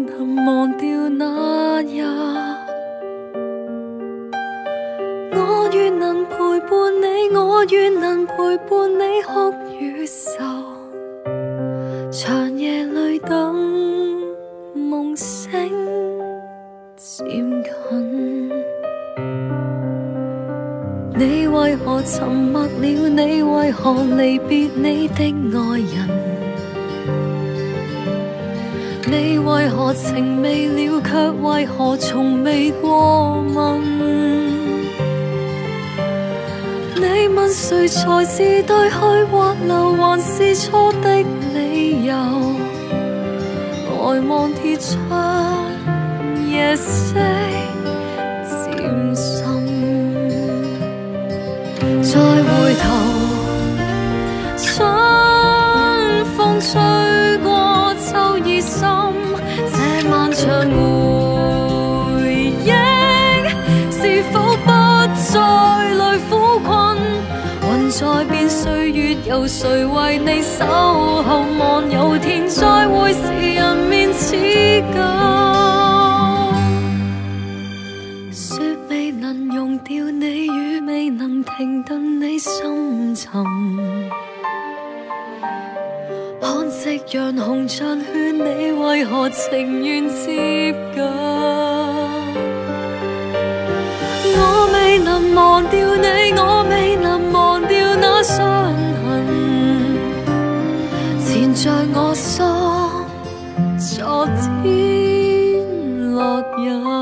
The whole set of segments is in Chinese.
能忘掉那日，我愿能陪伴你，我愿能陪伴你哭与愁，长夜里等梦醒渐近。你为何沉默了？你为何离别你的爱人？你为何情未了，却为何从未过问？你问谁才是对去或留，还是错的理由？呆望铁窗，夜色渐深，再回头，春风吹再累苦困？云在变，岁月由谁为你守候？望有天再会时，人面似旧。说未能溶掉你，雨未能停顿你深沉。看夕阳红像劝你，为何情愿接近？忘掉你我未能忘掉那伤痕。缠在我心昨天落日。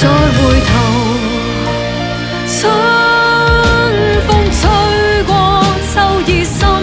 再回头春风吹过秋已深